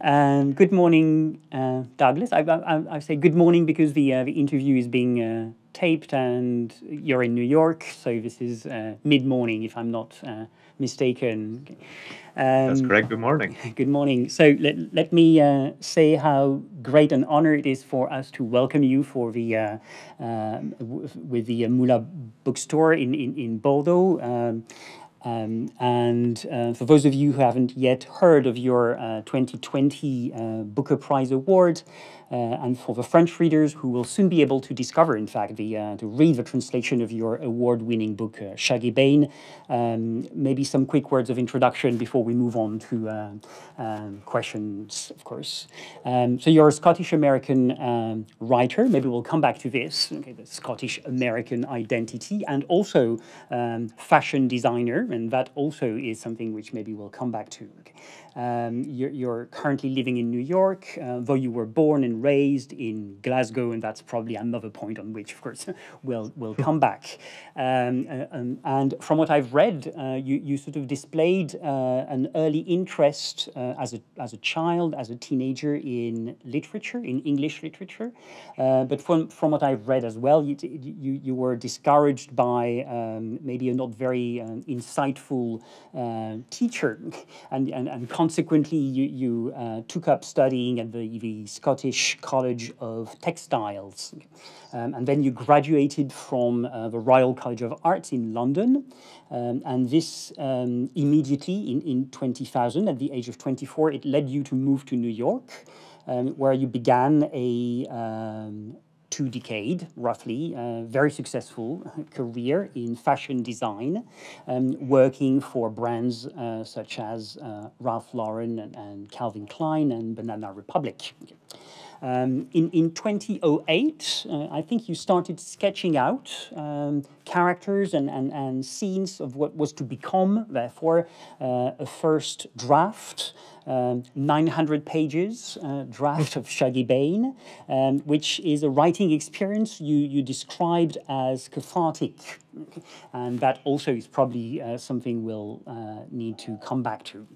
Um, good morning, uh, Douglas. I, I, I, say good morning because the, uh, the interview is being uh, taped and you're in New York, so this is uh, mid morning if I'm not uh, mistaken. Um, That's correct. Good morning. Good morning. So let, let me uh, say how great an honor it is for us to welcome you for the uh, uh, with the Mollat bookstore in, in, in Bordeaux. Um, um, and uh, for those of you who haven't yet heard of your uh, 2020 uh, Booker Prize Award, and for the French readers who will soon be able to discover, in fact, the, uh, to read the translation of your award-winning book, uh, Shuggie Bain, um, maybe some quick words of introduction before we move on to um, questions, of course. Um, so you're a Scottish-American um, writer. Maybe we'll come back to this, okay, the Scottish-American identity, and also um, fashion designer, and that also is something which maybe we'll come back to. Okay. Um, you're, you're, currently living in New York, uh, though you were born and raised in Glasgow, and that's probably another point on which, of course, we'll, we'll come back. Um, uh, um, and from what I've read, uh, you, you sort of displayed uh, an early interest uh, as, a, as a child, as a teenager in literature, in English literature. Uh, but from, from what I've read as well, you, you, you were discouraged by um, maybe a not very um, insightful teacher and, and, and consequently, you, you uh, took up studying at the, the Scottish College of Textiles. Um, and then you graduated from uh, the Royal College of Arts in London. Um, and this um, immediately in, in 2000, at the age of 24, it led you to move to New York, um, where you began a um, two decade, roughly, uh, very successful career in fashion design, um, working for brands uh, such as uh, Ralph Lauren and, and, Calvin Klein and Banana Republic. Um, in, in 2008, uh, I think you started sketching out um, characters and, and, and scenes of what was to become, therefore, uh, a first draft 900 pages uh, draft of Shuggie Bain, um, which is a writing experience you, you described as cathartic. And that also is probably uh, something we'll uh, need to come back to.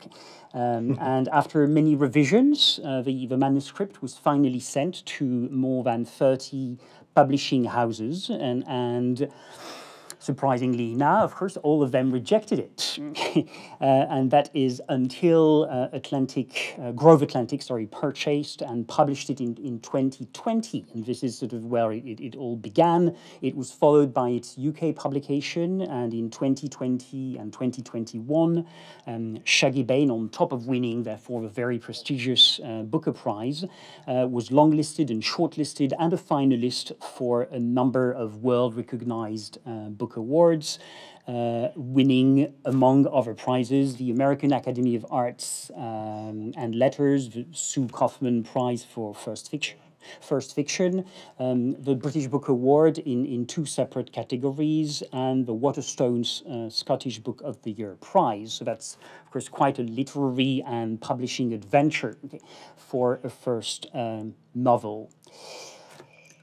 Um, and after many revisions, uh, the, the manuscript was finally sent to more than 30 publishing houses and, and surprisingly now, of course, all of them rejected it. uh, and that is until uh, Atlantic, uh, Grove Atlantic, sorry, purchased and published it in, in 2020. And this is sort of where it, it, all began. It was followed by its UK publication, and in 2020 and 2021, um, Shuggie Bain, on top of winning, therefore, a very prestigious uh, Booker Prize, uh, was longlisted and shortlisted and a finalist for a number of world recognized uh, book Book Awards, uh, winning, among other prizes, the American Academy of Arts um, and Letters, the Sue Kaufman Prize for First Fiction. First Fiction, um, the British Book Award in, in two separate categories, and the Waterstones uh, Scottish Book of the Year Prize. So that's, of course, quite a literary and publishing adventure okay, for a first um, novel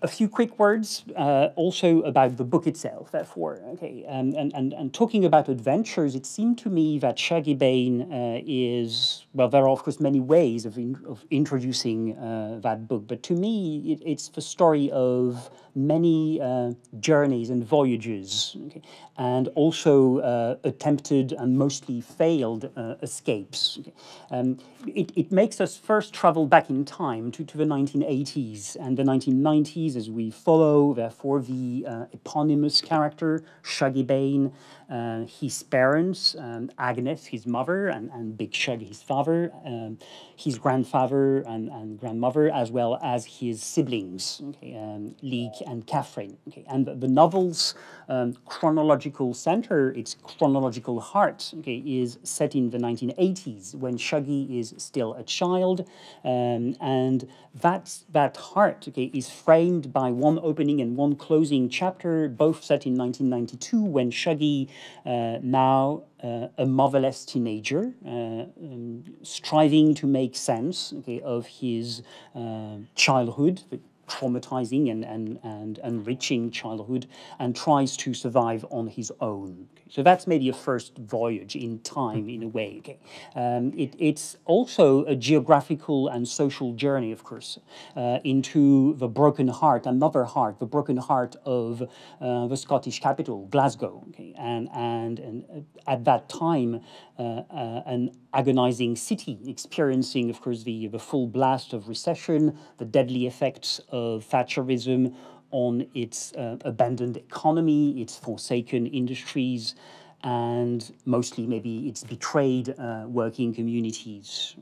a few quick words uh, also about the book itself, therefore. Okay, um, and, and, and talking about adventures, it seemed to me that Shuggie Bain uh, is, well, there are of course many ways of, in, of introducing uh, that book, but to me, it, it's the story of many uh, journeys and voyages, okay, and also uh, attempted and mostly failed uh, escapes. Okay. Um, it, it makes us first travel back in time to, to the 1980s and the 1990s as we follow, therefore, the uh, eponymous character, Shuggie Bain, uh, his parents, um, Agnes, his mother, and, and Big Shug, his father, um, his grandfather and, and grandmother, as well as his siblings, okay, um, Leek and Catherine. Okay. And the, the novel's um, chronological center, its chronological heart, okay, is set in the 1980s when Shuggie is still a child. Um, and that, that heart okay, is framed by one opening and one closing chapter, both set in 1992 when Shuggie uh, now uh, a motherless teenager uh, um, striving to make sense okay, of his uh, childhood, traumatizing and, and, and enriching childhood and tries to survive on his own. So that's maybe a first voyage in time, in a way. Okay? Um, it, it's also a geographical and social journey, of course, uh, into the broken heart, another heart, the broken heart of uh, the Scottish capital, Glasgow. Okay? And, and, and uh, at that time, uh, uh, an agonizing city experiencing, of course, the, the full blast of recession, the deadly effects of Thatcherism on its uh, abandoned economy, its forsaken industries, and mostly maybe its betrayed uh, working communities.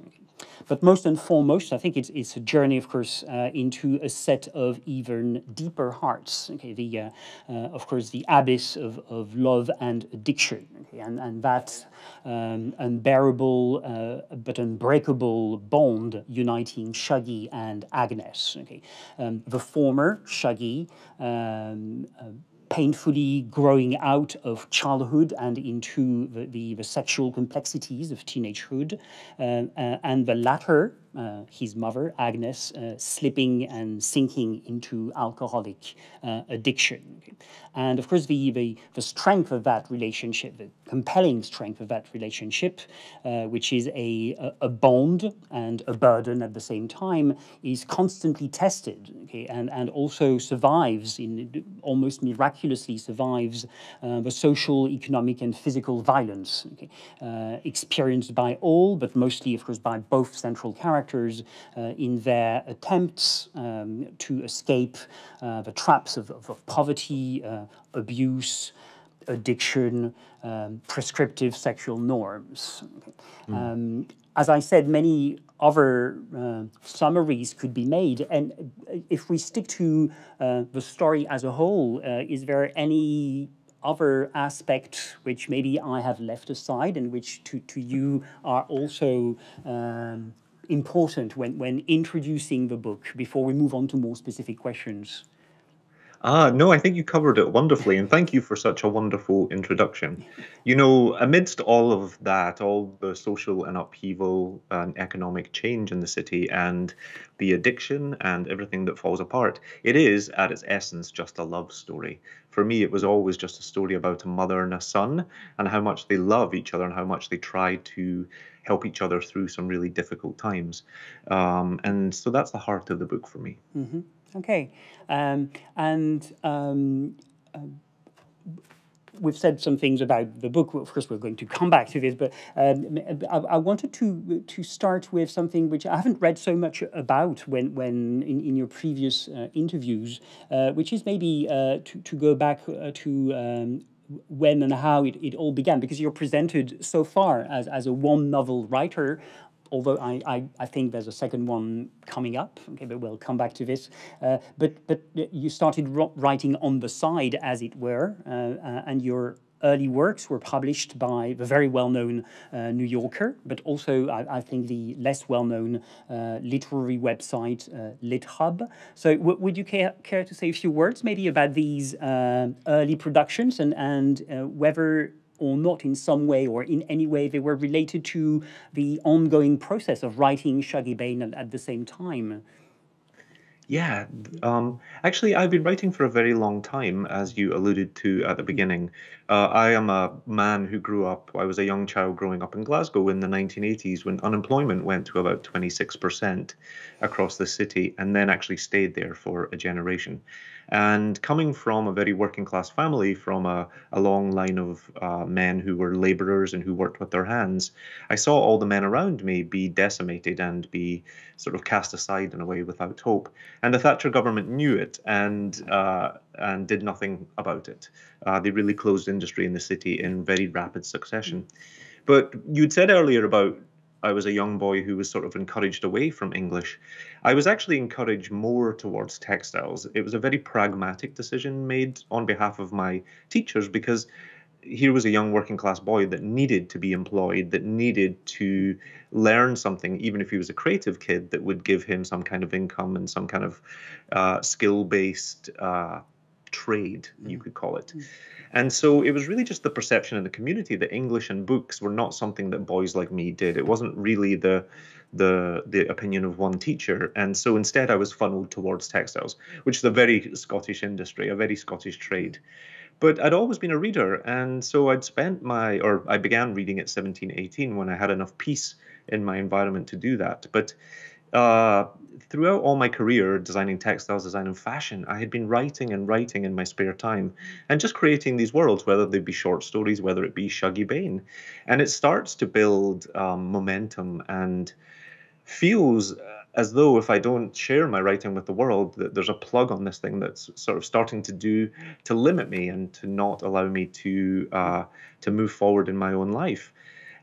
But most and foremost, I think it's, it's a journey, of course, uh, into a set of even deeper hearts. Okay, the uh, uh, of course the abyss of, of love and addiction, okay, and and that um, unbearable uh, but unbreakable bond uniting Shuggie and Agnes. Okay, um, the former Shuggie. Um, uh, painfully growing out of childhood and into the, the, the sexual complexities of teenagehood, uh, uh, and the latter, uh, his mother, Agnes, uh, slipping and sinking into alcoholic uh, addiction. And of course, the, the, the, strength of that relationship, the compelling strength of that relationship, uh, which is a, a, bond and a burden at the same time, is constantly tested okay, and, and also survives, in almost miraculously survives uh, the social, economic, and physical violence okay, uh, experienced by all, but mostly, of course, by both central characters uh, in their attempts um, to escape uh, the traps of, of, of poverty, uh, abuse, addiction, um, prescriptive sexual norms. Mm. Um, as I said, many other uh, summaries could be made. And if we stick to uh, the story as a whole, uh, is there any other aspect which maybe I have left aside and which to, to you are also um, important when, when introducing the book before we move on to more specific questions? Ah, no, I think you covered it wonderfully, and thank you for such a wonderful introduction. You know, amidst all of that, all the social and upheaval and economic change in the city, and the addiction and everything that falls apart, it is, at its essence, just a love story. For me, it was always just a story about a mother and a son, and how much they love each other, and how much they try to help each other through some really difficult times. Um, and so that's the heart of the book for me. Mm-hmm. Okay. Um, and um, uh, we've said some things about the book. Of course, we're going to come back to this, but um, I, I, wanted to to start with something which I haven't read so much about when when in, in your previous uh, interviews, uh, which is maybe uh, to to go back uh, to. Um, when and how it, it all began because you're presented so far as, as a one novel writer although I, I, I, think there's a second one coming up, okay, but we'll come back to this. Uh, but, but you started writing on the side, as it were, uh, uh, and your early works were published by the very well-known uh, New Yorker, but also, I, I think, the less well-known uh, literary website, uh, LitHub. So would you care, care to say a few words maybe about these early productions and, and whether or not in some way or in any way they were related to the ongoing process of writing Shuggie Bain at, at the same time. Yeah, um, actually, I've been writing for a very long time, as you alluded to at the beginning. Uh, I am a man who grew up, I was a young child growing up in Glasgow in the 1980s when unemployment went to about 26% across the city and then actually stayed there for a generation. And coming from a very working class family, from a, a long line of uh, men who were laborers and who worked with their hands, I saw all the men around me be decimated and be sort of cast aside in a way without hope. And the Thatcher government knew it and uh, and did nothing about it. Uh, they really closed industry in the city in very rapid succession. But you'd said earlier about I was a young boy who was sort of encouraged away from English. I was actually encouraged more towards textiles. It was a very pragmatic decision made on behalf of my teachers because here was a young working class boy that needed to be employed, that needed to learn something, even if he was a creative kid, that would give him some kind of income and some kind of uh, skill based uh, trade, you mm. could call it. Mm. And so it was really just the perception in the community that English and books were not something that boys like me did. It wasn't really the the the opinion of one teacher. And so instead I was funneled towards textiles, which is a very Scottish industry, a very Scottish trade. But I'd always been a reader, and so I'd spent my or I began reading at 17, 18 when I had enough peace in my environment to do that. But uh, throughout all my career designing textiles, design, and fashion, I had been writing and writing in my spare time and just creating these worlds, whether they be short stories, whether it be Shuggie Bain. And it starts to build um, momentum and feels as though if I don't share my writing with the world, that there's a plug on this thing that's sort of starting to do to limit me and to not allow me to uh, to move forward in my own life.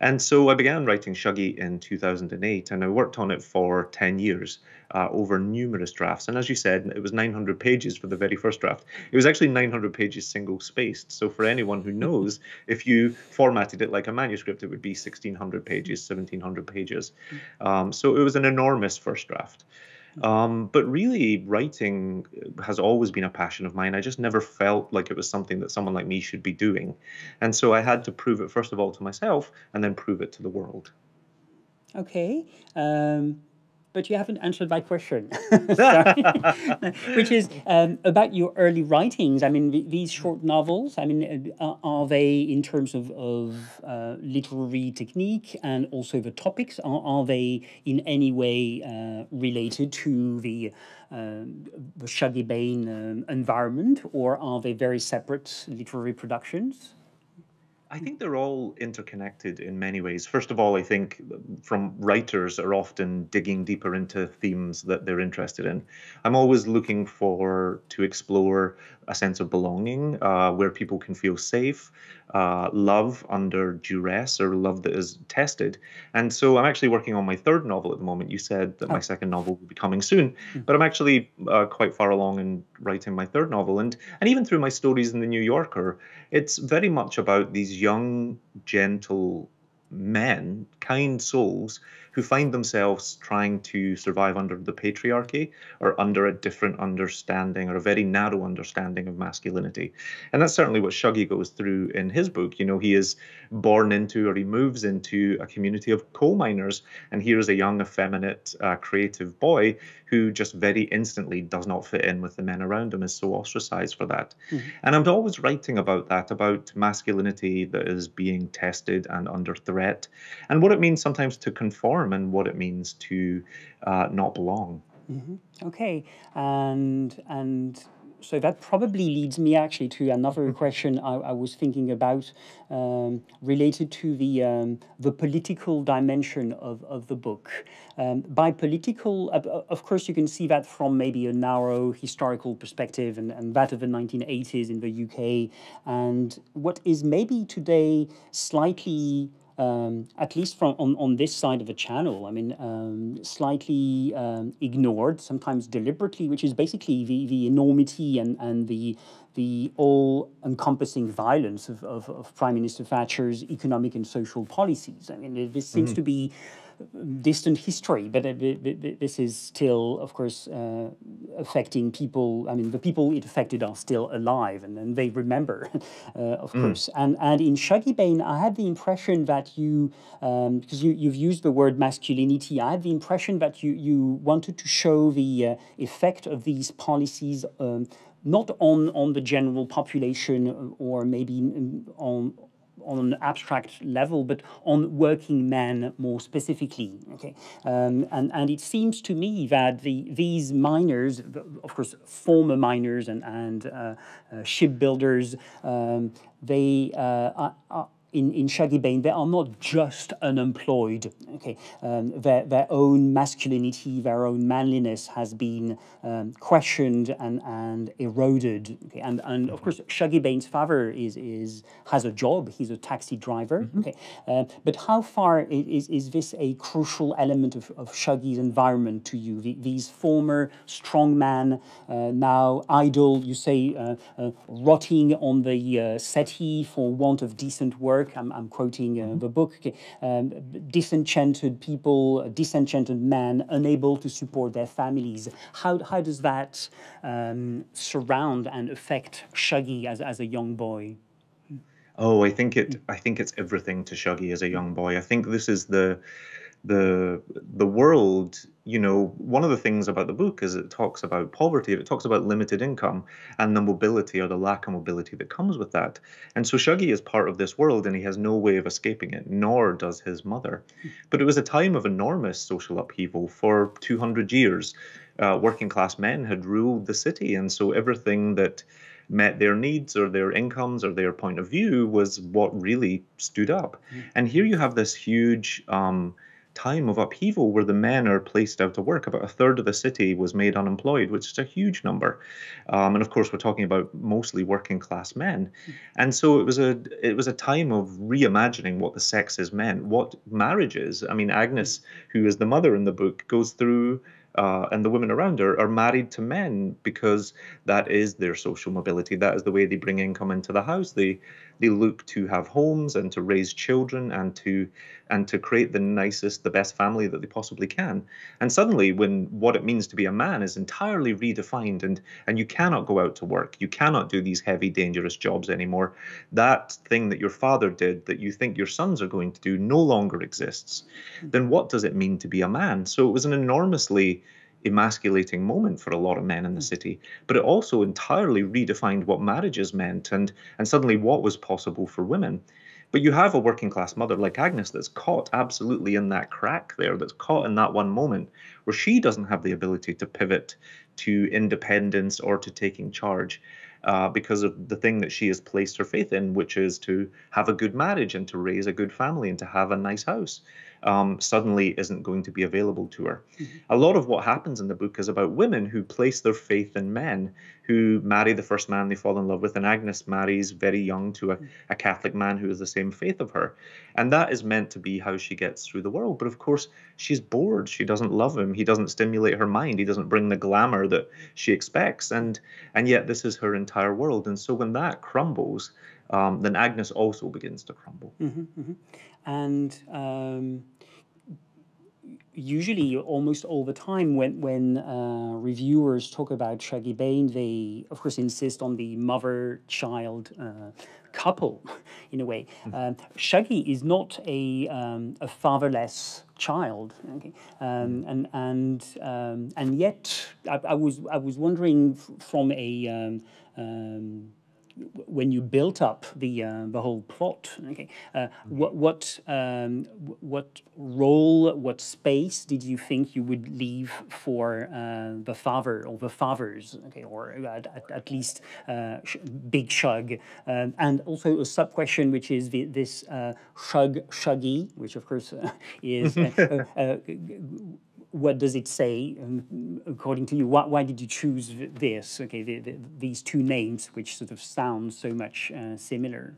And so I began writing Shuggie in 2008, and I worked on it for 10 years uh, over numerous drafts. And as you said, it was 900 pages for the very first draft. It was actually 900 pages single spaced. So for anyone who knows, if you formatted it like a manuscript, it would be 1600 pages, 1700 pages. Um, so it was an enormous first draft. Um, but really, writing has always been a passion of mine. I just never felt like it was something that someone like me should be doing. And so I had to prove it, first of all, to myself and then prove it to the world. Okay. Um, but you haven't answered my question, which is um, about your early writings. I mean, these short novels. I mean, uh, are they in terms of of uh, literary technique and also the topics? Are, are they in any way uh, related to the um, the Shuggie Bain um, environment, or are they very separate literary productions? I think they're all interconnected in many ways. First of all, I think from writers are often digging deeper into themes that they're interested in. I'm always looking for to explore a sense of belonging uh, where people can feel safe, uh, love under duress or love that is tested. And so I'm actually working on my third novel at the moment. You said that oh. my second novel will be coming soon, mm-hmm. but I'm actually uh, quite far along in writing my third novel. And, and even through my stories in the New Yorker, it's very much about these young, gentle men, kind souls, who find themselves trying to survive under the patriarchy or under a different understanding or a very narrow understanding of masculinity. And that's certainly what Shuggie goes through in his book. You know, he is born into or he moves into a community of coal miners, and here is a young, effeminate, uh, creative boy who just very instantly does not fit in with the men around him, is so ostracized for that. Mm-hmm. And I'm always writing about that, about masculinity that is being tested and under threat, and what it means sometimes to conform and what it means to uh, not belong. Mm-hmm. Okay, and and so that probably leads me actually to another mm-hmm. question I, I was thinking about um, related to the um, the political dimension of, of the book. Um, by political, uh, of course, you can see that from maybe a narrow historical perspective and, and that of the 1980s in the UK, and what is maybe today slightly um, at least from on, on this side of the channel, I mean, um, slightly um, ignored, sometimes deliberately, which is basically the, the enormity and, and the, the all-encompassing violence of, of, of Prime Minister Thatcher's economic and social policies. I mean, this seems mm. to be distant history, but this is still, of course, uh, affecting people. I mean, the people it affected are still alive, and, and they remember, uh, of mm. course. And and in Shuggie Bain, I had the impression that you, um, because you you've used the word masculinity, I had the impression that you you wanted to show the uh, effect of these policies. Um, not on, on the general population or maybe on on an abstract level, but on working men more specifically. Okay, um, and and it seems to me that the these miners, of course, former miners and and uh, uh, shipbuilders, um, they uh, are, in, in Shuggie Bain, they are not just unemployed. Okay, um, their, their own masculinity, their own manliness has been um, questioned and, and eroded. Okay, and, and of course, Shuggie Bain's father is, is, has a job, he's a taxi driver. Mm -hmm. Okay, uh, but how far is, is this a crucial element of, of Shuggie's environment to you? The, these former strong men, uh, now idle, you say, uh, uh rotting on the uh, settee for want of decent work work. I'm, I'm quoting uh, mm-hmm. the book. Um, disenchanted people, disenchanted men, unable to support their families. How, how does that um, surround and affect Shuggie as, as a young boy? Oh, I think it. I think it's everything to Shuggie as a young boy. I think this is the the the world you know one of the things about the book is it talks about poverty it talks about limited income and the mobility or the lack of mobility that comes with that. And so shuggie is part of this world and he has no way of escaping it nor does his mother. But it was a time of enormous social upheaval for 200 years. Uh, working class men had ruled the city and so everything that met their needs or their incomes or their point of view was what really stood up. Mm. and here you have this huge um, time of upheaval where the men are placed out of work. About a third of the city was made unemployed, which is a huge number. Um, and of course, we're talking about mostly working class men. And so it was a it was a time of reimagining what the sexes meant, what marriage is. I mean, Agnes, who is the mother in the book, goes through uh, and the women around her are married to men because that is their social mobility. That is the way they bring income into the house. They they look to have homes and to raise children and to and to create the nicest, the best family that they possibly can. And suddenly, when what it means to be a man is entirely redefined, and and you cannot go out to work, you cannot do these heavy, dangerous jobs anymore. That thing that your father did, that you think your sons are going to do, no longer exists. Hmm. Then what does it mean to be a man? So it was an enormously emasculating moment for a lot of men in the mm. city, but it also entirely redefined what marriages meant and and suddenly what was possible for women. But you have a working class mother like Agnes that's caught absolutely in that crack there, that's caught in that one moment where she doesn't have the ability to pivot to independence or to taking charge. Uh, because of the thing that she has placed her faith in, which is to have a good marriage and to raise a good family and to have a nice house um, suddenly isn't going to be available to her. Mm-hmm. A lot of what happens in the book is about women who place their faith in men, who marry the first man they fall in love with. And Agnes marries very young to a, mm-hmm. a Catholic man who is the same faith of her. And that is meant to be how she gets through the world. But of course, she's bored. She doesn't love him. He doesn't stimulate her mind. He doesn't bring the glamour that she expects. And and yet this is her entire world. And so when that crumbles, um, then Agnes also begins to crumble. Mm-hmm, mm-hmm. And um, usually almost all the time when when uh, reviewers talk about Shuggie Bain, they of course insist on the mother-child uh, couple, in a way. Mm-hmm. Uh, is not a um, a fatherless child, okay? um, mm-hmm. and and um, and yet I, I, was I was wondering from a um, um, when you built up the uh, the whole plot, okay, uh, what what um, what role, what space did you think you would leave for uh, the father or the fathers, okay, or at, at, least uh, Big Shug, um, and also a sub question, which is the, this uh, Shug Shuggie, which of course uh, is what does it say um, according to you? Why, why did you choose this? Okay, the, the, these two names, which sort of sound so much uh, similar.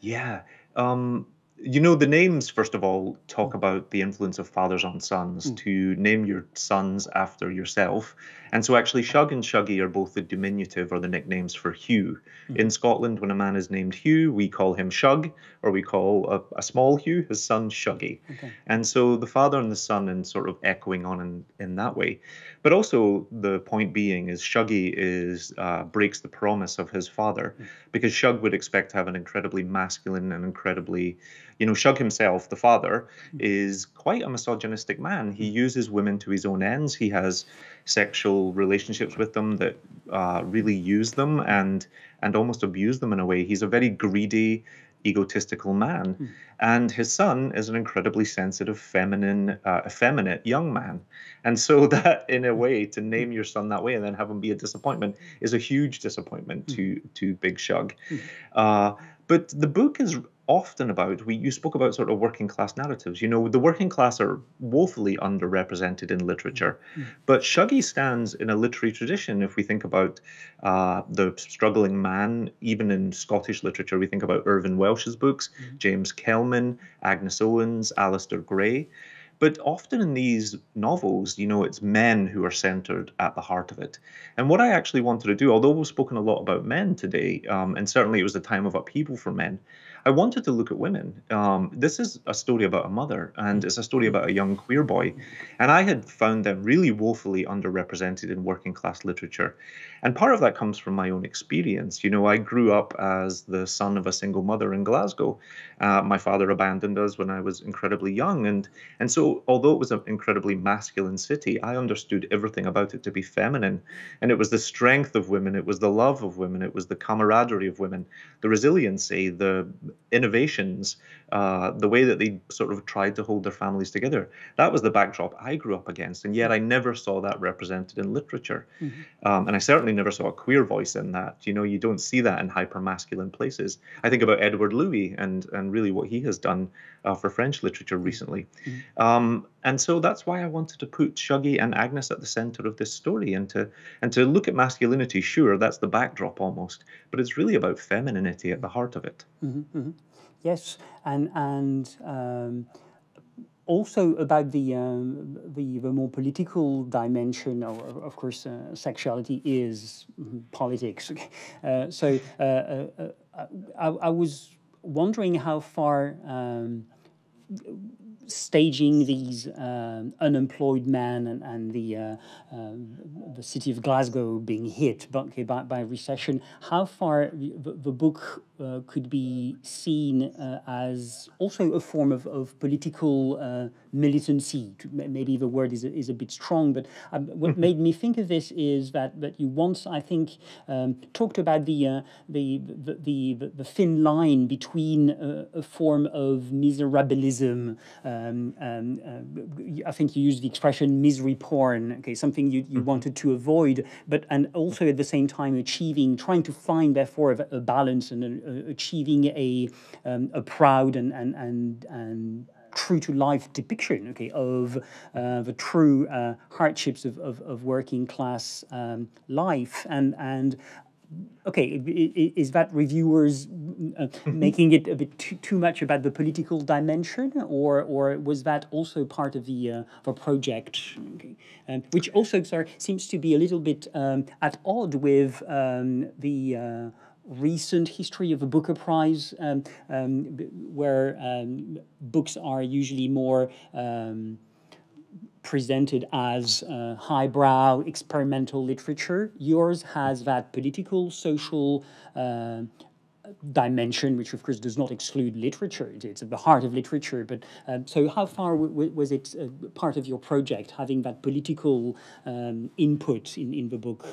Yeah. Um, you know, the names, first of all, talk about the influence of fathers on sons, mm. to name your sons after yourself. And so, actually, Shug and Shuggie are both the diminutive or the nicknames for Hugh. Mm. In Scotland, when a man is named Hugh, we call him Shug, or we call a, a small Hugh his son Shuggie. Okay. And so, the father and the son, and sort of echoing on in, in that way. But also, the point being is Shuggie is uh, breaks the promise of his father, mm. because Shug would expect to have an incredibly masculine and incredibly you know, Shug himself, the father, hmm. is quite a misogynistic man. He hmm. uses women to his own ends. He has sexual relationships with them that uh, really use them and and almost abuse them in a way. He's a very greedy, egotistical man, mm. and his son is an incredibly sensitive, feminine, uh, effeminate young man. And so that, in a way, to hmm. name your son that way and then have him be a disappointment is a huge disappointment mm. to to Big Shug. Mm. Uh, but the book is often about we you spoke about sort of working class narratives you know the working class are woefully underrepresented in literature mm-hmm. but shuggie stands in a literary tradition if we think about uh, the struggling man even in scottish literature we think about irvine welsh's books mm-hmm. james kelman agnes owens alasdair gray but often in these novels, you know, it's men who are centered at the heart of it. And what I actually wanted to do, although we've spoken a lot about men today, um, and certainly it was a time of upheaval for men, I wanted to look at women. Um, this is a story about a mother, and it's a story about a young queer boy. And I had found them really woefully underrepresented in working class literature. And part of that comes from my own experience. You know, I grew up as the son of a single mother in Glasgow. Uh, my father abandoned us when I was incredibly young. And, and so, although it was an incredibly masculine city, I understood everything about it to be feminine. And it was the strength of women, it was the love of women, it was the camaraderie of women, the resiliency, the innovations, uh, the way that they sort of tried to hold their families together. That was the backdrop I grew up against. And yet I never saw that represented in literature. Mm-hmm. Um, and I certainly never saw a queer voice in that. You know, you don't see that in hyper masculine places. I think about Édouard Louis and, and really what he has done uh, for French literature recently. Mm-hmm. Um, and so that's why I wanted to put Shuggie and Agnes at the center of this story and to and to look at masculinity. Sure, that's the backdrop almost, but it's really about femininity at the heart of it. Mm-hmm, mm-hmm. Yes, and and um, also about the, um, the the more political dimension. Of, of course, uh, sexuality is politics. Uh, so uh, uh, uh, I, I, was wondering how far. Um, staging these uh, unemployed men and, and the uh, uh, the city of Glasgow being hit by, by, by recession, how far the, the book uh, could be seen uh, as also a form of, of political uh, militancy. Maybe the word is a, is a bit strong, but um, what made me think of this is that, that you once, I think, um, talked about the, uh, the, the, the, the, thin line between uh, a form of miserabilism. Um, um uh, I think you used the expression misery porn, okay, something you, you mm-hmm. wanted to avoid, but and also at the same time achieving, trying to find, therefore, a, a balance and a, a achieving a, um, a proud and, and, and, and true to life depiction okay of uh, the true uh, hardships of, of, of, working class um, life and and okay is that reviewers uh, making it a bit too, too, much about the political dimension or or was that also part of the uh, the project okay. um, which also sorry seems to be a little bit um, at odd with um, the uh, recent history of the Booker Prize, um, um, where um, books are usually more um, presented as uh, highbrow experimental literature. Yours has that political, social uh, dimension, which of course does not exclude literature. It's at the heart of literature. But um, so, how far was it uh, part of your project having that political um, input in, in the book?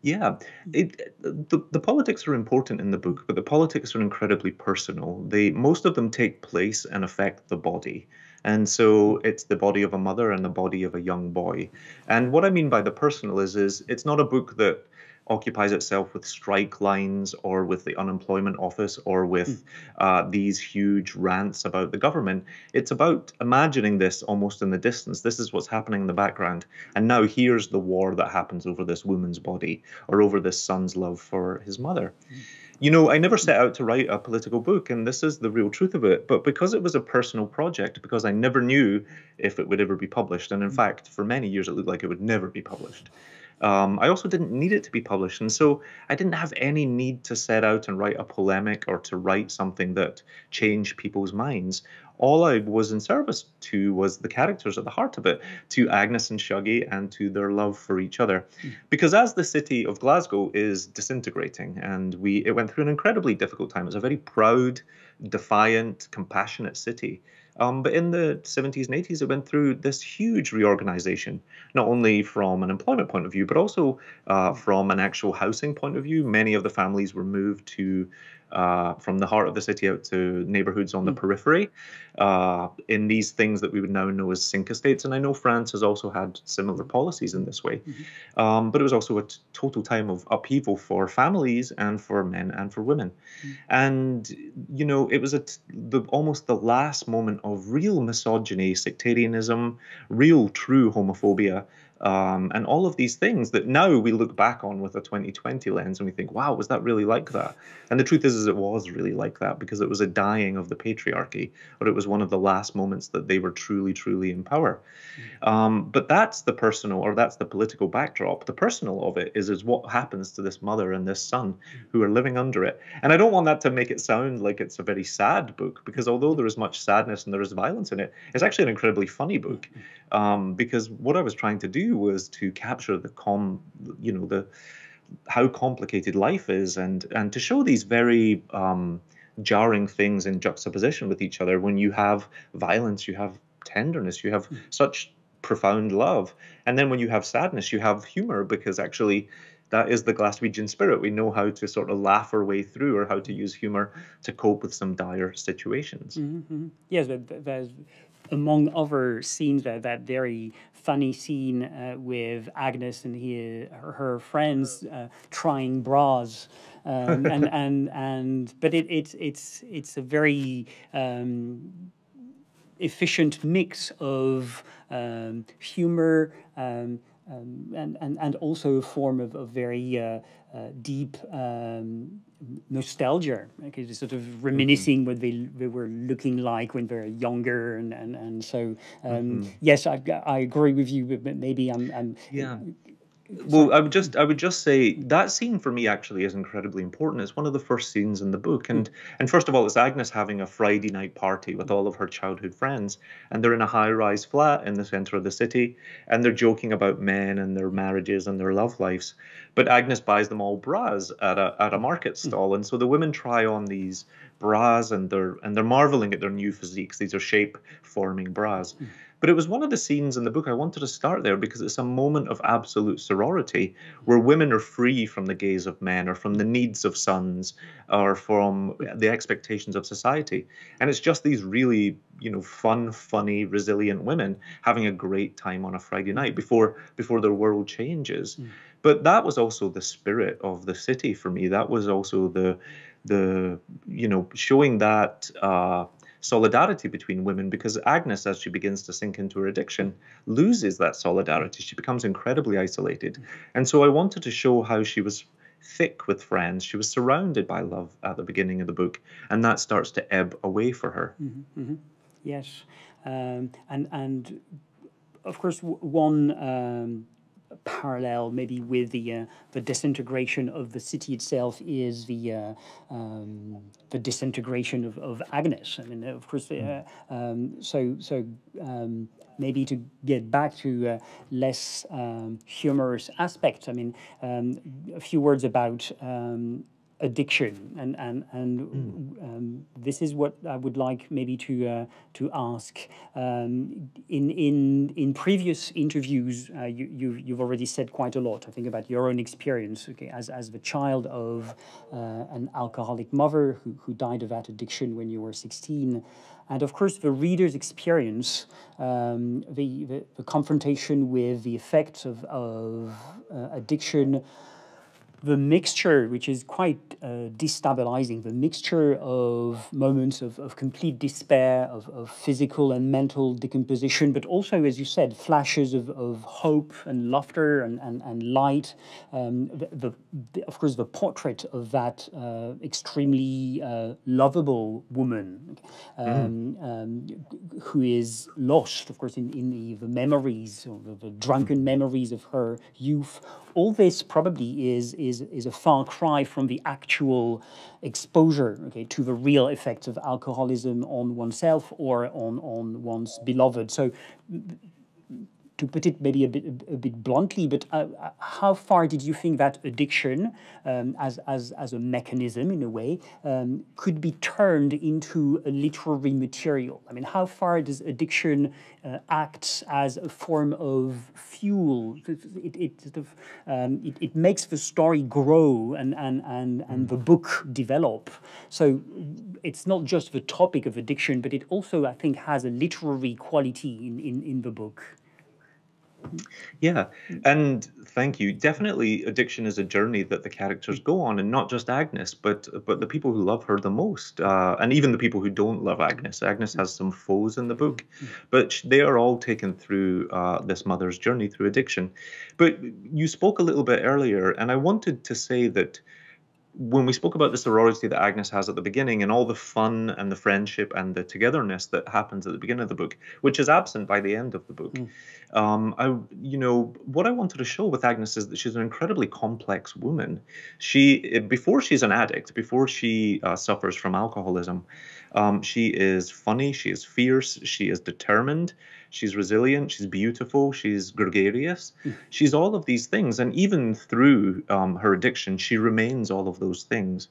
Yeah, it, the the politics are important in the book, but the politics are incredibly personal. They most of them take place and affect the body. And so it's the body of a mother and the body of a young boy. And what I mean by the personal is is it's not a book that occupies itself with strike lines or with the unemployment office or with mm. uh, these huge rants about the government. It's about imagining this almost in the distance. This is what's happening in the background. And now here's the war that happens over this woman's body or over this son's love for his mother. Mm. You know, I never set out to write a political book, and this is the real truth of it. But because it was a personal project, because I never knew if it would ever be published, and in mm. fact, for many years, it looked like it would never be published. Um, I also didn't need it to be published. And so I didn't have any need to set out and write a polemic or to write something that changed people's minds. All I was in service to was the characters at the heart of it, to Agnes and Shuggie and to their love for each other. Mm. Because as the city of Glasgow is disintegrating, and we it went through an incredibly difficult time. It's a very proud, defiant, compassionate city. Um, but in the 70s and 80s, it went through this huge reorganization, not only from an employment point of view, but also uh, from an actual housing point of view. Many of the families were moved to uh, from the heart of the city out to neighborhoods on the mm. periphery uh, in these things that we would now know as sink estates. And I know France has also had similar policies in this way. Mm-hmm. Um, but it was also a t- total time of upheaval for families and for men and for women. Mm-hmm. And, you know, it was at the, almost the last moment of real misogyny, sectarianism, real true homophobia um, and all of these things that now we look back on with a 2020 lens and we think, wow, was that really like that? And the truth is, is it was really like that because it was a dying of the patriarchy, or it was one of the last moments that they were truly, truly in power. Mm-hmm. Um, but that's the personal, or that's the political backdrop. The personal of it is is what happens to this mother and this son who are living under it. And I don't want that to make it sound like it's a very sad book because although there is much sadness and there is violence in it, it's actually an incredibly funny book. Um, because what I was trying to do was to capture the com, you know, the how complicated life is, and and to show these very um, jarring things in juxtaposition with each other. When you have violence, you have tenderness, you have mm. such profound love, and then when you have sadness, you have humor because actually that is the Glaswegian spirit. We know how to sort of laugh our way through or how to use humor to cope with some dire situations. Mm-hmm. Yes, but there's among other scenes that that very funny scene uh, with Agnes and he, her, her friends uh, trying bras. Um, and and and but it, it's it's it's a very um, efficient mix of um, humor um, and, and and also a form of, of very uh, uh, deep um, nostalgia, okay, sort of reminiscing mm-hmm. what they, they were looking like when they were younger, and and, and so um, mm-hmm. yes, I, I agree with you, but maybe I'm, I'm yeah well i would just i would just say that scene for me actually is incredibly important. It's one of the first scenes in the book. And and first of all it's agnes having a friday night party with all of her childhood friends. And they're in a high rise flat in the center of the city. And they're joking about men and their marriages and their love lives. But agnes buys them all bras at a at a market hmm. stall. And so the women try on these bras and they're and they're marveling at their new physiques. These are shape forming bras hmm. But it was one of the scenes in the book I wanted to start there because it's a moment of absolute sorority where women are free from the gaze of men or from the needs of sons or from the expectations of society. And it's just these really, you know, fun, funny, resilient women having a great time on a Friday night before before their world changes. Mm. But that was also the spirit of the city for me. That was also the the you know showing that uh, solidarity between women because Agnes, as she begins to sink into her addiction, loses that solidarity. She becomes incredibly isolated. And so I wanted to show how she was thick with friends. She was surrounded by love at the beginning of the book, and that starts to ebb away for her. Mm-hmm, mm-hmm. Yes, um, and and of course one um, parallel maybe with the uh, the disintegration of the city itself is the uh, um, the disintegration of, of Agnes. I mean, of course, uh, um, so so um, maybe to get back to uh, less um, humorous aspects. I mean, um, a few words about um, addiction. And and and mm. um, this is what I would like maybe to uh, to ask. Um, in in in previous interviews uh, you, you you've already said quite a lot I think about your own experience okay as as the child of uh, an alcoholic mother who, who died of that addiction when you were 16 and of course the reader's experience um, the, the, the confrontation with the effects of of uh, addiction the mixture, which is quite uh, destabilizing, the mixture of moments of, of complete despair, of, of physical and mental decomposition, but also, as you said, flashes of, of hope and laughter and, and, and light. Um, the, the, of course, the portrait of that uh, extremely uh, lovable woman um, mm. um, who is lost, of course, in, in the, the memories, or the, the drunken memories of her youth all this probably is, is, is a far cry from the actual exposure okay, to the real effects of alcoholism on oneself or on, on one's beloved. So to put it maybe a bit a bit bluntly, but uh, uh, how far did you think that addiction, um, as as as a mechanism in a way, um, could be turned into a literary material? I mean, how far does addiction uh, act as a form of fuel? It it sort of um, it, it makes the story grow and and and and the book develop. So it's not just the topic of addiction, but it also I think has a literary quality in in in the book. Yeah, and thank you. Definitely, addiction is a journey that the characters go on, and not just Agnes, but but the people who love her the most, uh, and even the people who don't love Agnes. Agnes has some foes in the book, but they are all taken through uh, this mother's journey through addiction. But you spoke a little bit earlier, and I wanted to say that when we spoke about the sorority that Agnes has at the beginning and all the fun and the friendship and the togetherness that happens at the beginning of the book, which is absent by the end of the book, mm. um, I, you know, what I wanted to show with Agnes is that she's an incredibly complex woman. She, before she's an addict, before she uh, suffers from alcoholism, um, she is funny, she is fierce, she is determined, she's resilient, she's beautiful, she's gregarious. Mm. She's all of these things. And even through um, her addiction, she remains all of those things.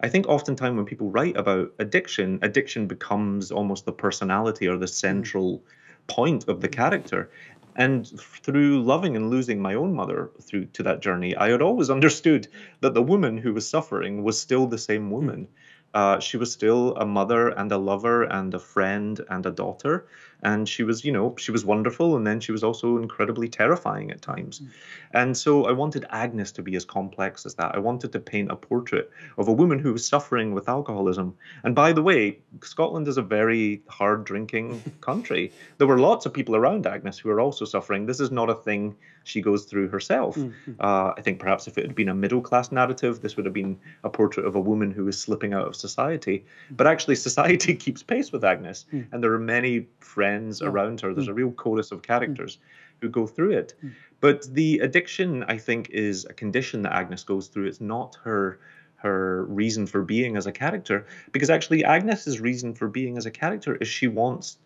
I think oftentimes when people write about addiction, addiction becomes almost the personality or the hmm. central point of the character. And through loving and losing my own mother through to that journey, I had always understood that the woman who was suffering was still the same woman. Mm uh, she was still a mother and a lover and a friend and a daughter and she was you know she was wonderful and then she was also incredibly terrifying at times. Mm. and so i wanted agnes to be as complex as that. I wanted to paint a portrait of a woman who was suffering with alcoholism. And by the way scotland is a very hard drinking country. There were lots of people around agnes who were also suffering. This is not a thing she goes through herself mm-hmm. uh, i think perhaps if it had been a middle class narrative this would have been a portrait of a woman who is slipping out of society but actually society keeps pace with agnes mm. and there are many friends yeah. around her. There's mm. a real chorus of characters mm. who go through it. Mm. But the addiction, I think, is a condition that Agnes goes through. It's not her her reason for being as a character, because actually Agnes's reason for being as a character is she wants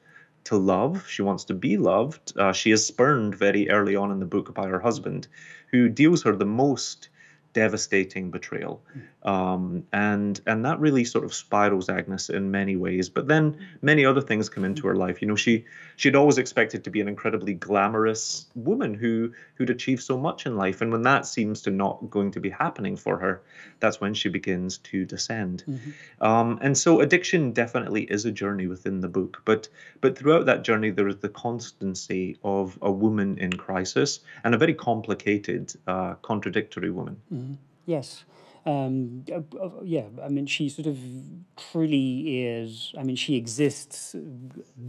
to love. She wants to be loved. Uh, she is spurned very early on in the book by her husband, who deals her the most devastating betrayal. Um, and and that really sort of spirals Agnes in many ways. But then many other things come into her life. You know, she she'd always expected to be an incredibly glamorous woman who who'd achieved so much in life. And when that seems to not going to be happening for her, that's when she begins to descend. Mm-hmm. Um, and so addiction definitely is a journey within the book. But but throughout that journey, there is the constancy of a woman in crisis and a very complicated, uh, contradictory woman. Mm-hmm. Yes um, uh, yeah, I mean, she sort of truly is. I mean, she exists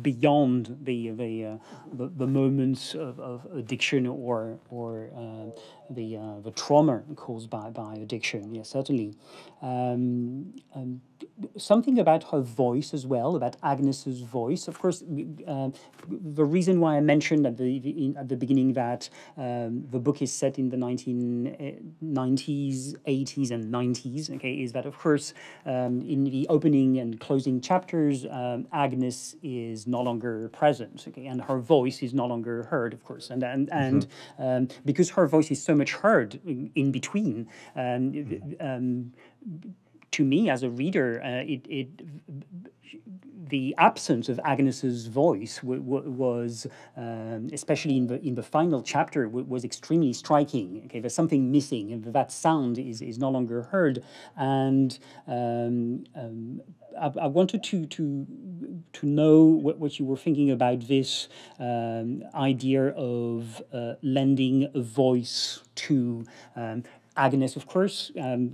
beyond the the uh, the, the, moments of, of addiction or or uh, the uh, the trauma caused by by addiction. Yes, certainly. Um, um, something about her voice as well, about Agnes's voice. Of course, uh, the reason why I mentioned at the, the at the beginning that um, the book is set in the 1990s, 80s, and 90s, okay, is that of course um, in the opening and closing chapters, um, Agnes is no longer present, okay, and her voice is no longer heard, of course, and and and mm-hmm. Um, because her voice is so much heard in, in between. Um, mm-hmm to me as a reader, uh, it, it the absence of Agnes's voice was, um, especially in the in the final chapter, was extremely striking. Okay, there's something missing, and that sound is, is no longer heard. And um, um, I, wanted to to to know what, what you were thinking about this um, idea of uh, lending a voice to um, Agnes, of course, um,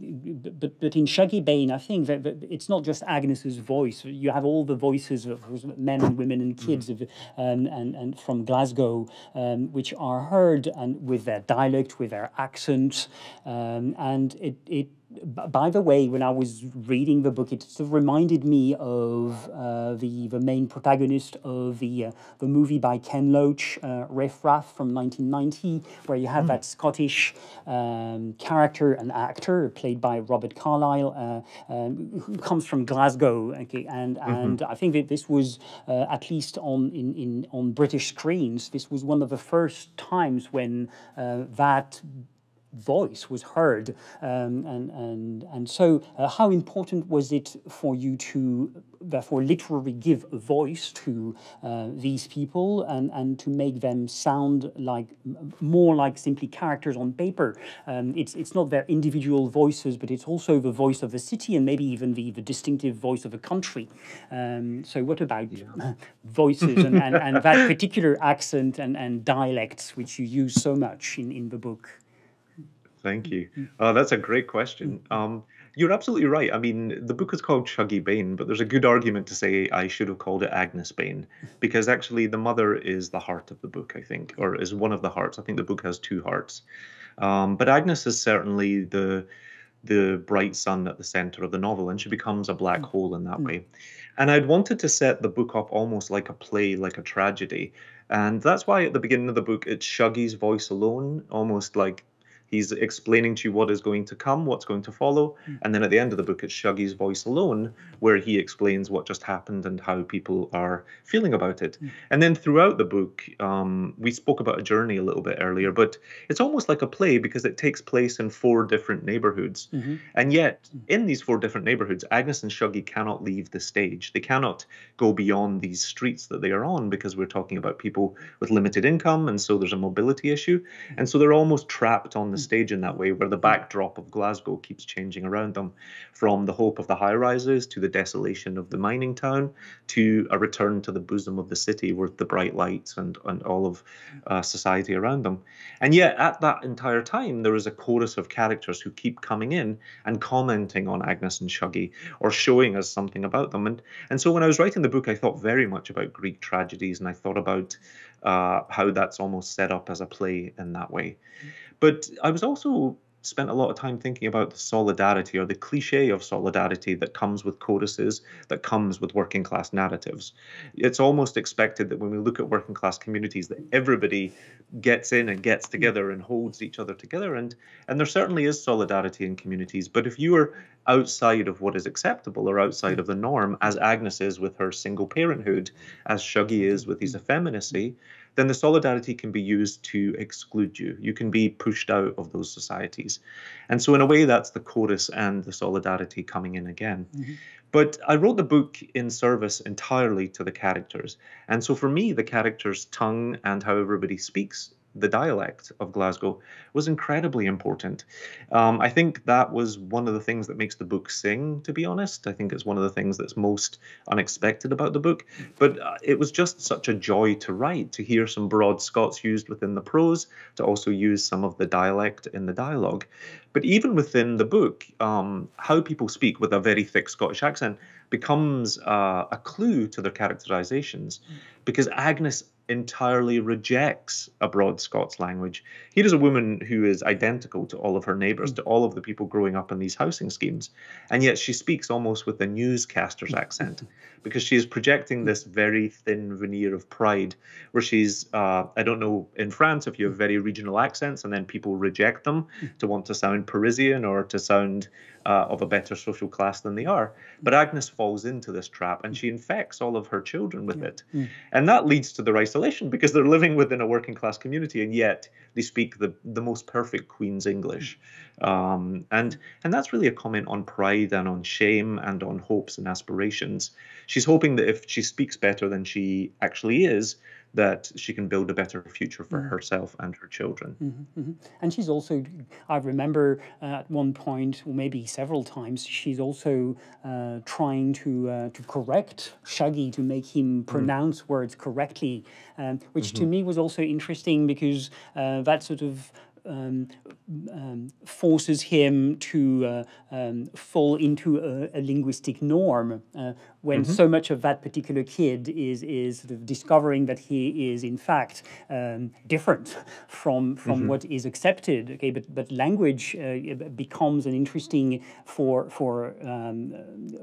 but, but in Shuggie Bain, I think that, that, it's not just Agnes's voice. You have all the voices of men and women and kids of, um, and, and from Glasgow, um, which are heard and with their dialect, with their accent, um, and it, it by the way, when I was reading the book, it sort of reminded me of uh, the the main protagonist of the uh, the movie by Ken Loach, uh, Riff Raff from 1990, where you have mm. that Scottish um, character and actor played by Robert Carlyle, uh, um, who comes from Glasgow. Okay, and mm-hmm. and I think that this was uh, at least on in, in on British screens, this was one of the first times when uh, that voice was heard. Um, and, and, and so, uh, how important was it for you to, therefore, literally give a voice to uh, these people and, and to make them sound like more like simply characters on paper? Um, it's, it's not their individual voices, but it's also the voice of the city and maybe even the, the distinctive voice of a country. Um, so, what about yeah. voices and, and, and that particular accent and, and dialects which you use so much in, in the book? Thank you. Uh, that's a great question. Um, you're absolutely right. I mean, the book is called Shuggie Bain, but there's a good argument to say I should have called it Agnes Bain, because actually the mother is the heart of the book, I think, or is one of the hearts. I think the book has two hearts. Um, but Agnes is certainly the the bright sun at the center of the novel, and she becomes a black hole in that way. And I'd wanted to set the book up almost like a play, like a tragedy. And that's why at the beginning of the book, it's Shuggie's voice alone, almost like He's explaining to you what is going to come, what's going to follow. Mm. And then at the end of the book, it's Shuggie's voice alone, where he explains what just happened and how people are feeling about it. Mm. And then throughout the book, um, we spoke about a journey a little bit earlier, but it's almost like a play because it takes place in four different neighborhoods. Mm-hmm. And yet, mm. in these four different neighborhoods, Agnes and Shuggie cannot leave the stage. They cannot go beyond these streets that they are on because we're talking about people with limited income. And so there's a mobility issue. And so they're almost trapped on the stage in that way, where the backdrop of Glasgow keeps changing around them, from the hope of the high rises to the desolation of the mining town to a return to the bosom of the city with the bright lights and, and all of uh, society around them. And yet, at that entire time, there is a chorus of characters who keep coming in and commenting on Agnes and Shuggie or showing us something about them. And, and so when I was writing the book, I thought very much about Greek tragedies and I thought about uh, how that's almost set up as a play in that way. But I was also spent a lot of time thinking about the solidarity or the cliche of solidarity that comes with choruses, that comes with working class narratives. It's almost expected that when we look at working class communities, that everybody gets in and gets together and holds each other together. And and there certainly is solidarity in communities. But if you are outside of what is acceptable or outside of the norm, as Agnes is with her single parenthood, as Shuggie is with his effeminacy, then the solidarity can be used to exclude you. You can be pushed out of those societies. And so, in a way, that's the chorus and the solidarity coming in again. Mm-hmm. But I wrote the book in service entirely to the characters. And so, for me, the characters' tongue and how everybody speaks the dialect of Glasgow was incredibly important. Um, I think that was one of the things that makes the book sing, to be honest. I think it's one of the things that's most unexpected about the book. But uh, it was just such a joy to write, to hear some broad Scots used within the prose, to also use some of the dialect in the dialogue. But even within the book, um, how people speak with a very thick Scottish accent becomes uh, a clue to their characterizations because Agnes entirely rejects a broad Scots language. Here is a woman who is identical to all of her neighbours, to all of the people growing up in these housing schemes, and yet she speaks almost with a newscaster's accent because she is projecting this very thin veneer of pride, where she's, uh, I don't know, in France, if you have very regional accents and then people reject them to want to sound Parisian or to sound uh, of a better social class than they are. But Agnes falls into this trap and she infects all of her children with it. Mm. And that leads to their isolation because they're living within a working class community and yet they speak the, the most perfect Queen's English. Um, and, and that's really a comment on pride and on shame and on hopes and aspirations. She's hoping that if she speaks better than she actually is, that she can build a better future for mm. herself and her children. Mm-hmm, mm-hmm. And she's also, I remember uh, at one point, or maybe several times, she's also uh, trying to uh, to correct Shuggie to make him mm. pronounce mm. words correctly, um, which mm-hmm. to me was also interesting because uh, that sort of um, um, forces him to uh, um, fall into a, a linguistic norm uh, when mm-hmm. so much of that particular kid is is sort of discovering that he is in fact um, different from from mm-hmm. what is accepted. Okay, but but language uh, becomes an interesting for for um,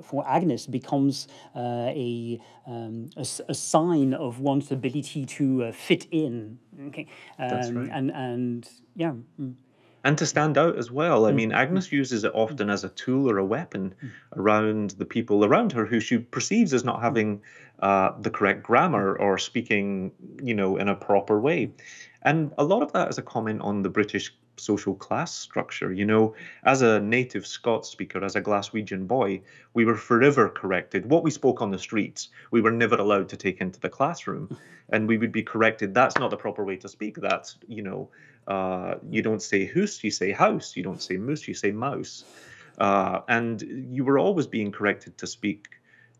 for Agnes becomes uh, a, um, a, a sign of one's ability to uh, fit in. Okay, That's right. and and yeah. Mm and to stand out as well. I mm. mean, Agnes uses it often as a tool or a weapon mm. around the people around her who she perceives as not having uh, the correct grammar or speaking, you know, in a proper way. And a lot of that is a comment on the British social class structure. You know, as a native Scots speaker, as a Glaswegian boy, we were forever corrected. What we spoke on the streets, we were never allowed to take into the classroom, and we would be corrected. That's not the proper way to speak. That's you know, uh, you don't say hoose, you say house. You don't say moose, you say mouse. Uh, and you were always being corrected to speak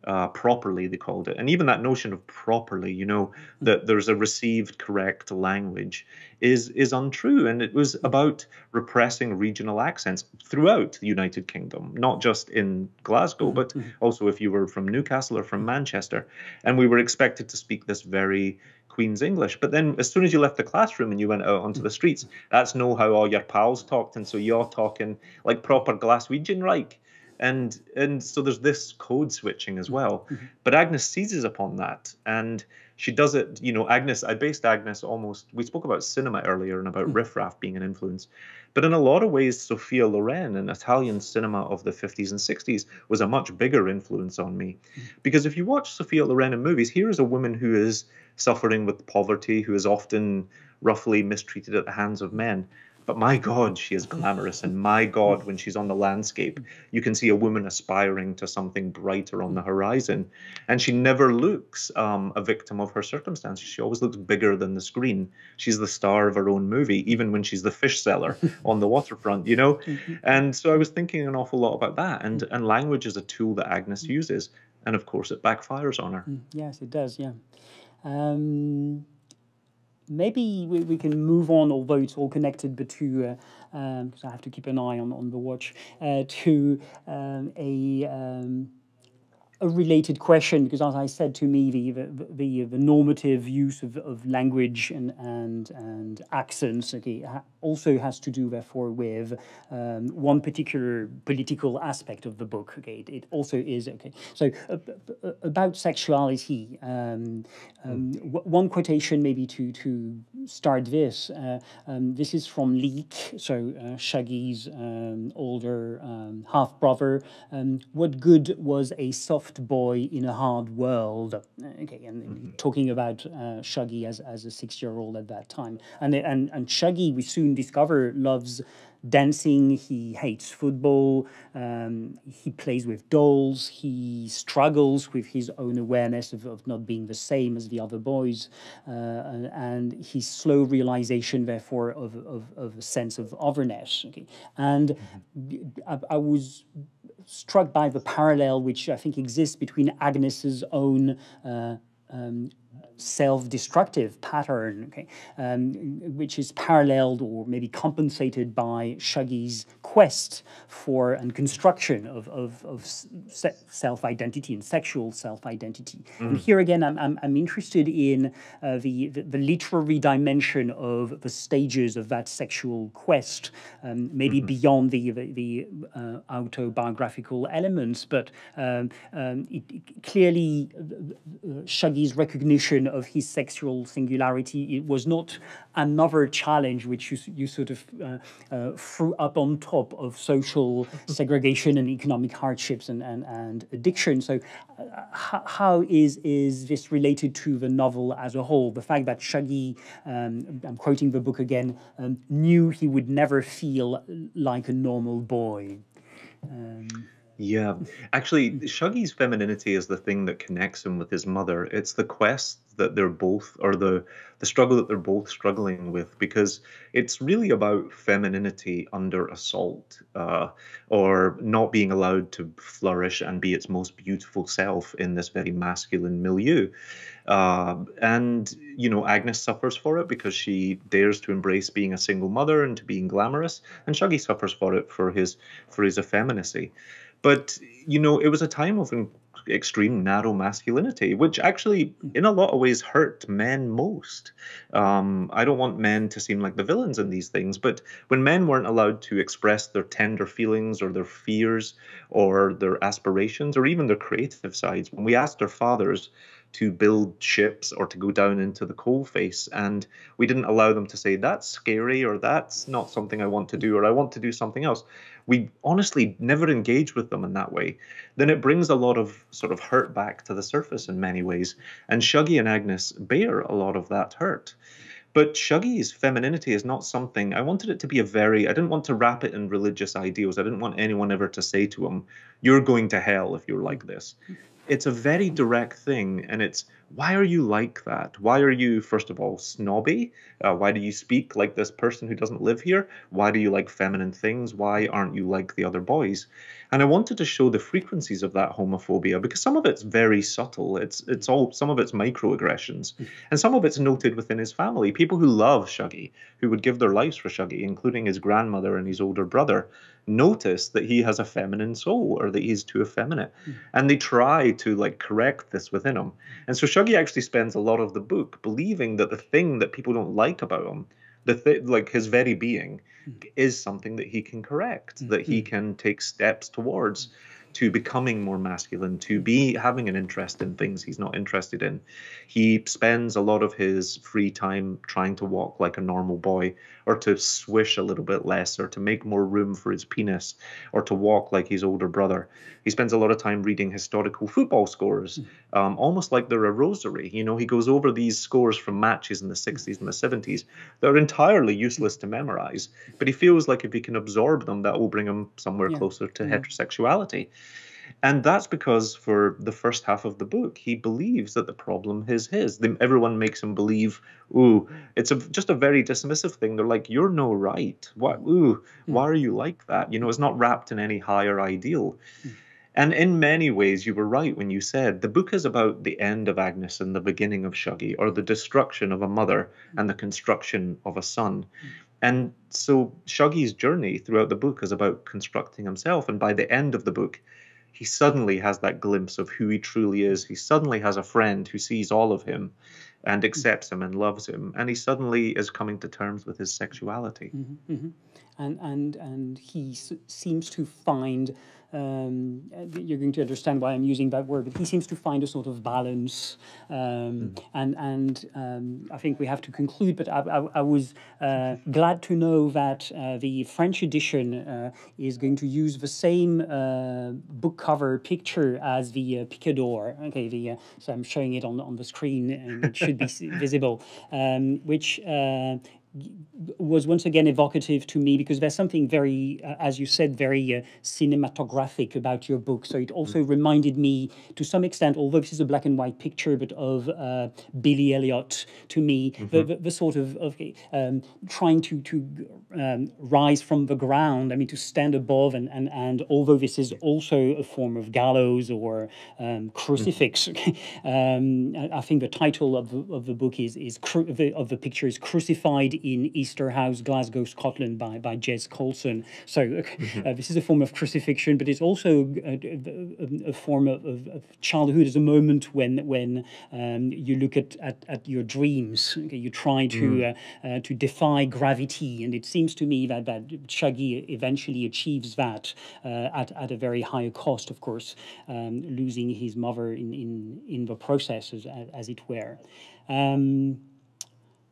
uh, properly, they called it. And even that notion of properly, you know, hmm. that there's a received correct language is is untrue. And it was hmm. about repressing regional accents throughout the United Kingdom, not just in Glasgow, mm-hmm. but hmm. also if you were from Newcastle or from Manchester. And we were expected to speak this very Queen's English. But then as soon as you left the classroom and you went out onto the streets, that's no how all your pals talked. And so you're talking like proper Glaswegian like and and so there's this code switching as well mm-hmm. but agnes seizes upon that and she does it you know agnes i based agnes almost we spoke about cinema earlier and about mm-hmm. riffraff being an influence but in a lot of ways sophia loren an italian cinema of the 50s and 60s was a much bigger influence on me mm-hmm. because if you watch sophia loren in movies here is a woman who is suffering with poverty who is often roughly mistreated at the hands of men but my God, she is glamorous. And my God, when she's on the landscape, you can see a woman aspiring to something brighter on the horizon. And she never looks um, a victim of her circumstances. She always looks bigger than the screen. She's the star of her own movie, even when she's the fish seller on the waterfront, you know? Mm-hmm. And so I was thinking an awful lot about that. And, and language is a tool that Agnes uses. And of course, it backfires on her. Mm, yes, it does, yeah. Um, maybe we, we can move on, although it's all connected, but to, uh, um, because I have to keep an eye on, on the watch, uh, to um, a. A related question because, as I said to me, the the, the, the normative use of, of language and and and accents okay also has to do therefore with um, one particular political aspect of the book. Okay, it, it also is okay. So uh, about sexuality, um, um, one quotation maybe to to start this. Uh, um, this is from Leek, so uh, Shuggie's um, older um, half brother. what good was a soft soft boy in a hard world. Okay, and mm-hmm. talking about uh, Shuggie as, as a six year old at that time. And, and, and Shuggie, we soon discover, loves dancing, he hates football, um, he plays with dolls, he struggles with his own awareness of, of not being the same as the other boys, uh, and his slow realization, therefore, of, of, of a sense of otherness. Okay? And mm-hmm. I, I was struck by the parallel which I think exists between Agnes's own uh, um, self-destructive pattern, okay, um, which is paralleled or maybe compensated by Shuggie's quest for and construction of, of, of se self-identity and sexual self-identity. Mm. And here again, I'm, I'm, I'm interested in uh, the, the, the, literary dimension of the stages of that sexual quest, um, maybe mm -hmm. beyond the, the, the uh, autobiographical elements, but um, um it, it clearly uh, Shuggie's recognition of his sexual singularity. It was not another challenge which you, you sort of uh, uh, threw up on top of social segregation and economic hardships and, and, and addiction. So uh, how is, is this related to the novel as a whole? The fact that Shuggie, um, I'm quoting the book again, um, knew he would never feel like a normal boy. Um, yeah, actually, Shuggie's femininity is the thing that connects him with his mother. It's the quest that they're both, or the the struggle that they're both struggling with, because it's really about femininity under assault, uh, or not being allowed to flourish and be its most beautiful self in this very masculine milieu. Uh, and you know, Agnes suffers for it because she dares to embrace being a single mother and to being glamorous, and Shuggie suffers for it for his for his effeminacy. But you know, it was a time of extreme narrow masculinity, which actually, in a lot of ways, hurt men most. Um, I don't want men to seem like the villains in these things, but when men weren't allowed to express their tender feelings or their fears or their aspirations or even their creative sides, when we asked their fathers to build ships or to go down into the coal face. And we didn't allow them to say, that's scary or that's not something I want to do or I want to do something else. We honestly never engage with them in that way. Then it brings a lot of sort of hurt back to the surface in many ways. And Shuggie and Agnes bear a lot of that hurt. But Shuggie's femininity is not something I wanted it to be a very. I didn't want to wrap it in religious ideals. I didn't want anyone ever to say to him, "You're going to hell if you're like this." It's a very direct thing, and it's why are you like that? Why are you, first of all, snobby? Uh, why do you speak like this person who doesn't live here? Why do you like feminine things? Why aren't you like the other boys? And I wanted to show the frequencies of that homophobia because some of it's very subtle. It's it's all some of it's microaggressions, and some of it's noted within his family. People who love Shuggie, who would give their lives for Shuggie, including his grandmother and his older brother, notice that he has a feminine soul or that he's too effeminate, mm. and they try to like correct this within him. And so Shuggie actually spends a lot of the book believing that the thing that people don't like about him the th- like his very being mm. is something that he can correct mm-hmm. that he hmm. can take steps towards to becoming more masculine, to be having an interest in things he's not interested in. He spends a lot of his free time trying to walk like a normal boy, or to swish a little bit less, or to make more room for his penis, or to walk like his older brother. He spends a lot of time reading historical football scores, hmm. um, almost like they're a rosary. You know, he goes over these scores from matches in the 60s and the 70s that are entirely useless to memorize, but he feels like if he can absorb them, that will bring him somewhere yeah. closer to yeah. heterosexuality. And that's because for the first half of the book, he believes that the problem is his. Everyone makes him believe, ooh, it's a, just a very dismissive thing. They're like, you're no right. What, ooh, hmm. why are you like that? You know, it's not wrapped in any higher ideal. Hmm. And in many ways, you were right when you said the book is about the end of Agnes and the beginning of Shuggie, or the destruction of a mother and the construction of a son. Hmm. And so Shuggie's journey throughout the book is about constructing himself. And by the end of the book, he suddenly has that glimpse of who he truly is. He suddenly has a friend who sees all of him and accepts him and loves him. And he suddenly is coming to terms with his sexuality. Mm-hmm, mm-hmm. And, and, and he s- seems to find um, you're going to understand why I'm using that word, but he seems to find a sort of balance. Um, mm. And, and um, I think we have to conclude, but I, I, I was uh, glad to know that uh, the French edition uh, is going to use the same uh, book cover picture as the uh, Picador. Okay, the, uh, so I'm showing it on, on the screen and it should be visible, um, which was once again evocative to me because there's something very, uh, as you said, very uh, cinematographic about your book. So it also mm-hmm. reminded me, to some extent, although this is a black and white picture, but of uh, Billy Elliot to me, mm-hmm. the, the, the, sort of, of um, trying to to um, rise from the ground. I mean, to stand above, and and and although this is also a form of gallows or um, crucifix, mm-hmm. I think the title of the, of the book is is cru- of the picture is crucified in Easterhouse, Glasgow, Scotland, by, by Jez Coulson. So mm-hmm. uh, this is a form of crucifixion, but it's also a, a, a form of, of, of, childhood as a moment when when um, you look at, at, at your dreams. Okay? You try to mm. uh, uh, to defy gravity, and it seems to me that that Shuggy eventually achieves that uh, at, at a very high cost, of course, um, losing his mother in, in, in the process, as, as it were. Um,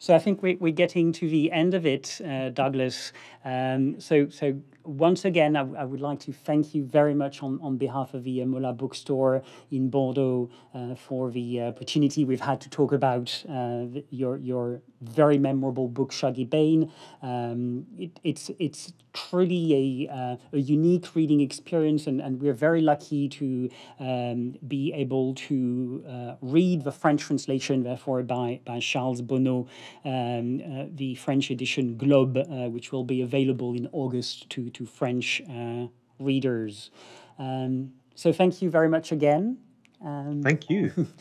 so I think we, we're getting to the end of it, uh, Douglas. Um, so, so once again, I, I, would like to thank you very much on, on behalf of the uh, Mollat Bookstore in Bordeaux uh, for the opportunity we've had to talk about uh, your your very memorable book, Shuggie Bain. Um, it, it's it's truly a, uh, a unique reading experience, and, and we're very lucky to um, be able to uh, read the French translation, therefore, by, by Charles Bonnot, um, uh, the French edition Globe, uh, which will be available in August to, to French uh, readers. Um, so, thank you very much again. Um, thank you.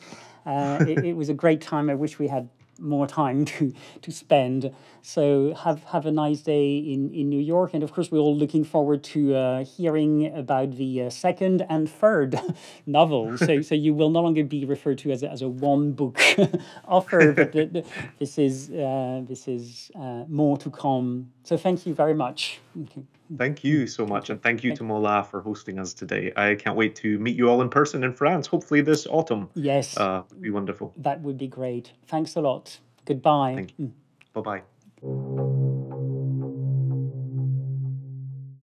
Uh, it, it was a great time. I wish we had more time to to spend. So have have a nice day in in New York, and of course we're all looking forward to uh, hearing about the uh, second and third novel. So so you will no longer be referred to as a, as a one book offer, but the, the, this is uh, this is uh, more to come. So thank you very much. Okay. Thank you so much, and thank you to Mollat for hosting us today. I can't wait to meet you all in person in France, hopefully this autumn. Yes. Uh, would be wonderful. That would be great. Thanks a lot. Goodbye. Thank you. Mm. Bye bye. Thank you.